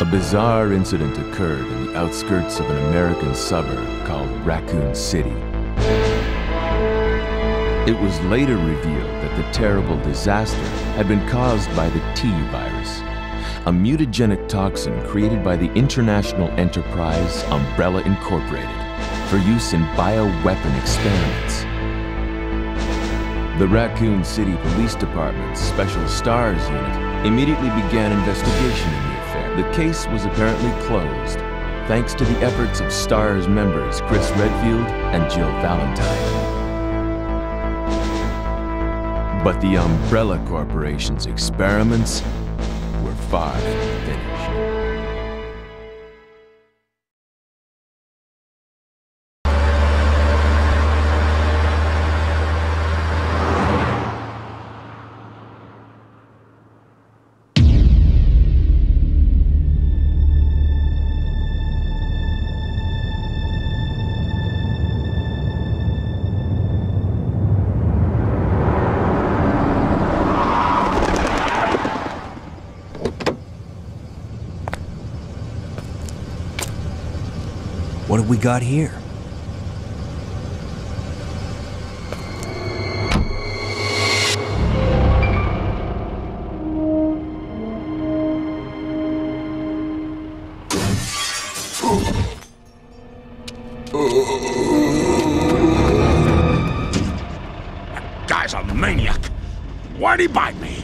A bizarre incident occurred in the outskirts of an American suburb called Raccoon City. It was later revealed that the terrible disaster had been caused by the T virus, a mutagenic toxin created by the international enterprise Umbrella Incorporated for use in bioweapon experiments. The Raccoon City Police Department's Special STARS Unit immediately began investigation in the affair. The case was apparently closed, thanks to the efforts of STARS members Chris Redfield and Jill Valentine. But the Umbrella Corporation's experiments were far What have we got here? That Guy's a maniac. Why'd he bite me?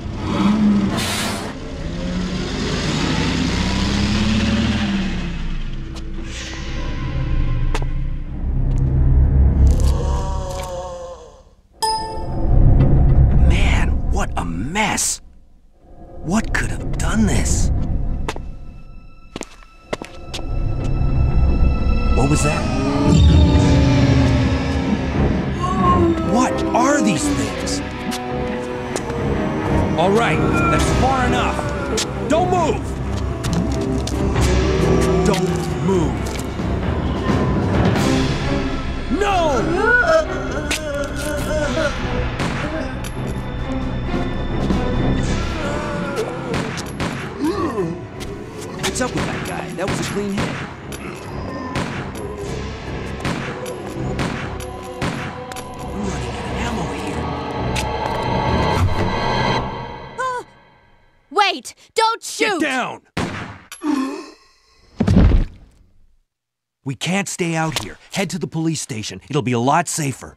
Mess! What could have done this? What was that? What are these things? All right, that's far enough. Don't move! Don't move. No! What's up with that guy? That was a clean hit. I'm running out of ammo here. Uh, wait! Don't shoot! Get down! We can't stay out here. Head to the police station. It'll be a lot safer.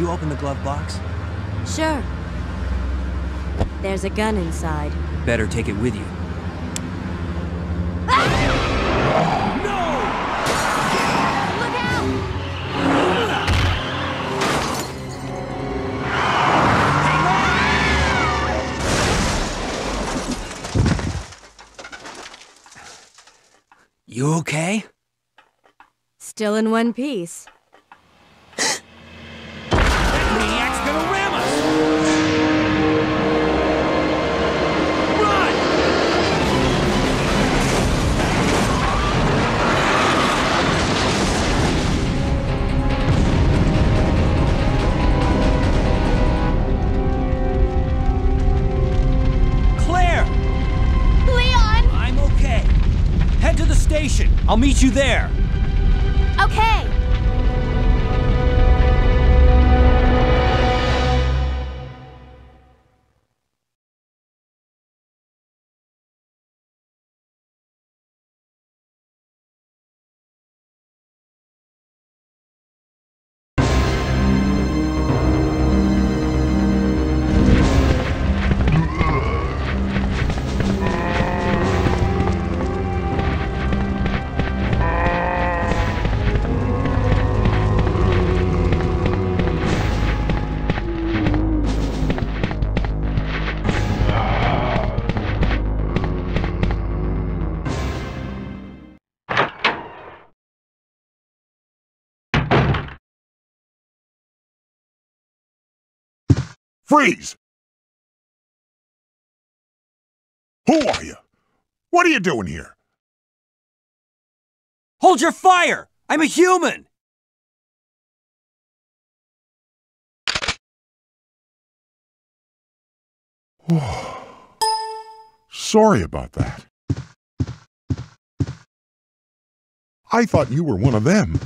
you open the glove box? Sure. There's a gun inside. Better take it with you. Ah! Look out! You okay? Still in one piece. Station. I'll meet you there. Okay. Freeze! Who are you? What are you doing here? Hold your fire! I'm a human! Sorry about that. I thought you were one of them.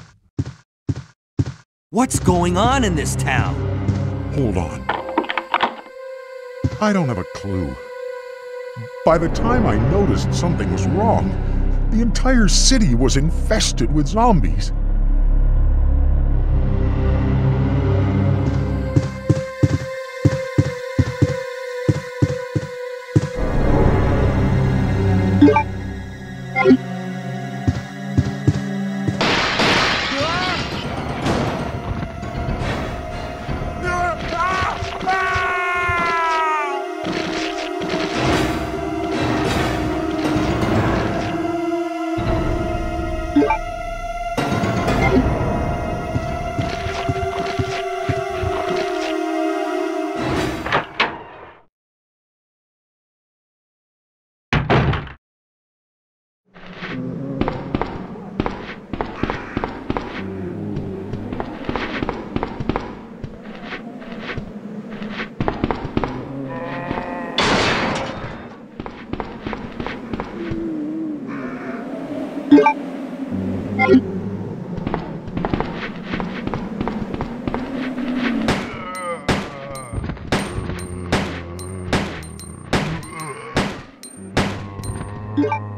What's going on in this town? Hold on. I don't have a clue. By the time I noticed something was wrong, the entire city was infested with zombies. You